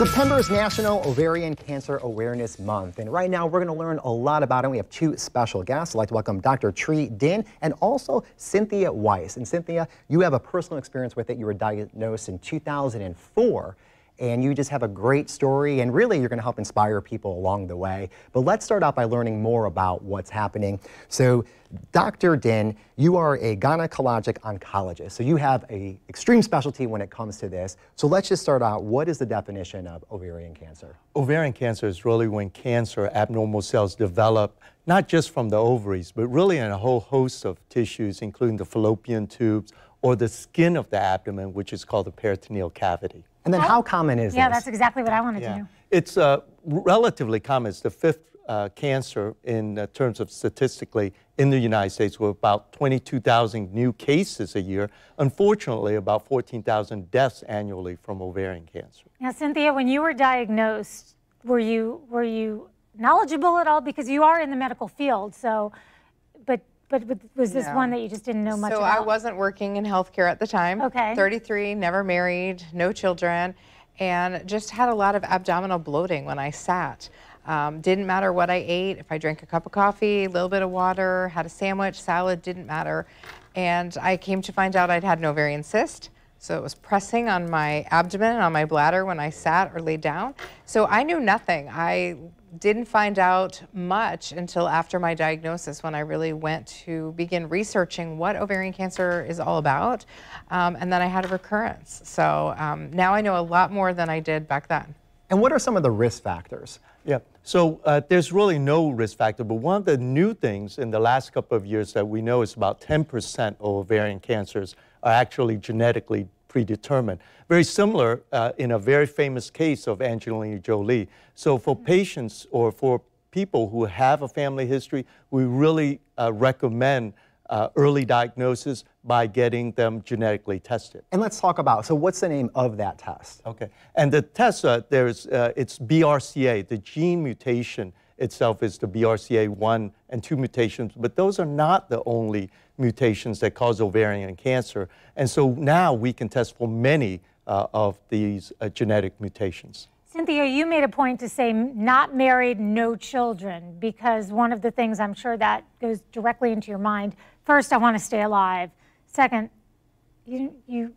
September is National Ovarian Cancer Awareness Month, and right now we're going to learn a lot about it. We have two special guests. I'd like to welcome Dr. Tri Dinh and also Cynthia Weiss. And Cynthia, you have a personal experience with it. You were diagnosed in 2004 and you just have a great story and really you're going to help inspire people along the way. But let's start out by learning more about what's happening. So Dr. Dinh, you are a gynecologic oncologist. So you have a extreme specialty when it comes to this. So let's just start out. What is the definition of ovarian cancer? Ovarian cancer is really when cancer abnormal cells develop not just from the ovaries, but really in a whole host of tissues, including the fallopian tubes or the skin of the abdomen, which is called the peritoneal cavity. And then how common is it? Yeah, this? that's exactly what I wanted Yeah. to know. It's uh, relatively common. It's the fifth uh, cancer in uh, terms of statistically in the United States with about 22,000 new cases a year. Unfortunately, about 14,000 deaths annually from ovarian cancer. Now, Cynthia, when you were diagnosed, were you were you knowledgeable at all? Because you are in the medical field, so, but but was this No. one that you just didn't know much so about? So I wasn't working in healthcare at the time. Okay. 33, never married, no children, and just had a lot of abdominal bloating when I sat. Um, didn't matter what I ate. If I drank a cup of coffee, a little bit of water, had a sandwich, salad, didn't matter. And I came to find out I'd had an ovarian cyst. So it was pressing on my abdomen and on my bladder when I sat or laid down. So I knew nothing. I didn't find out much until after my diagnosis when I really went to begin researching what ovarian cancer is all about. Um, and then I had a recurrence. So um, now I know a lot more than I did back then. And what are some of the risk factors? Yeah, so uh, there's really no risk factor, but one of the new things in the last couple of years that we know is about 10% of ovarian cancers are actually genetically predetermined. Very similar uh, in a very famous case of Angelina Jolie. So for patients or for people who have a family history, we really uh, recommend uh, early diagnosis by getting them genetically tested. And let's talk about, so what's the name of that test? Okay, and the test, uh, there's, uh, it's BRCA, the gene mutation itself is the BRCA1 and 2 mutations, but those are not the only mutations that cause ovarian cancer. And so now we can test for many uh, of these uh, genetic mutations. Cynthia, you made a point to say not married, no children, because one of the things I'm sure that goes directly into your mind. First, I want to stay alive. Second, you, you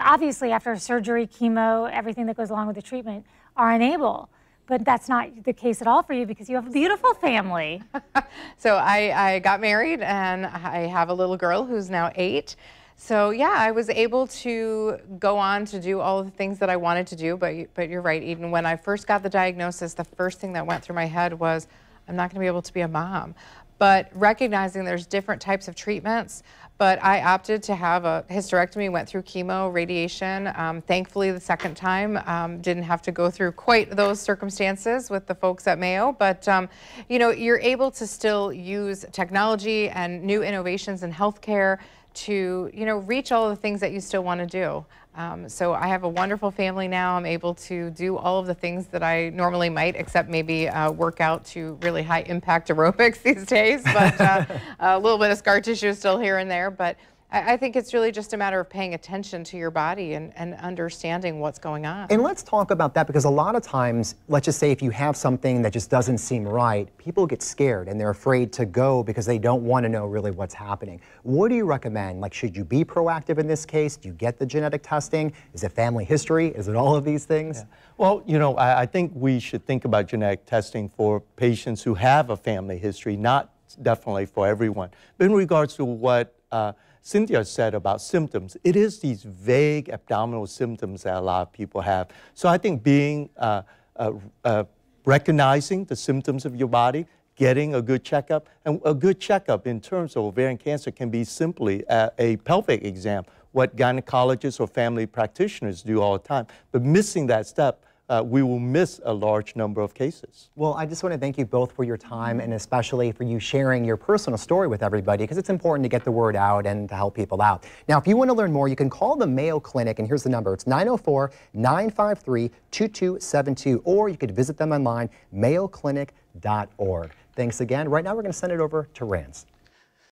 obviously after surgery, chemo, everything that goes along with the treatment, are unable. But that's not the case at all for you because you have a beautiful family. So I, I got married and I have a little girl who's now eight. So yeah, I was able to go on to do all the things that I wanted to do. But but you're right. Even when I first got the diagnosis, the first thing that went through my head was, I'm not going to be able to be a mom. But recognizing there's different types of treatments. But I opted to have a hysterectomy, went through chemo, radiation. Um, thankfully, the second time um, didn't have to go through quite those circumstances with the folks at Mayo. But um, you know, you're able to still use technology and new innovations in healthcare to you know reach all the things that you still want to do. Um, so I have a wonderful family now. I'm able to do all of the things that I normally might, except maybe uh, work out to really high impact aerobics these days. But uh, a little bit of scar tissue is still here and there. But I, I think it's really just a matter of paying attention to your body and, and understanding what's going on. And let's talk about that because a lot of times, let's just say if you have something that just doesn't seem right, people get scared and they're afraid to go because they don't want to know really what's happening. What do you recommend? Like, should you be proactive in this case? Do you get the genetic testing? Is it family history? Is it all of these things? Well, you know, I, I think we should think about genetic testing for patients who have a family history, not definitely for everyone. But in regards to what uh, Cynthia said about symptoms, it is these vague abdominal symptoms that a lot of people have. So I think being uh, uh, uh, recognizing the symptoms of your body, getting a good checkup, and a good checkup in terms of ovarian cancer can be simply a, a pelvic exam, what gynecologists or family practitioners do all the time. But missing that step, uh, we will miss a large number of cases. Well, I just want to thank you both for your time and especially for you sharing your personal story with everybody because it's important to get the word out and to help people out. Now, if you want to learn more, you can call the Mayo Clinic, and here's the number it's 904 953 2272, or you could visit them online, mayoclinic.org. Thanks again. Right now, we're going to send it over to Rance.